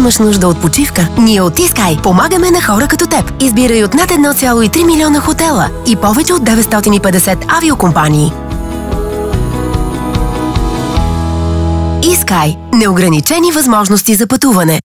имаш нужда от почивка, ние от Искай помагаме на хора като теб. Избирай от над 1,3 милиона хотела и повече от 950 авиокомпании. Искай – неограничени възможности за пътуване.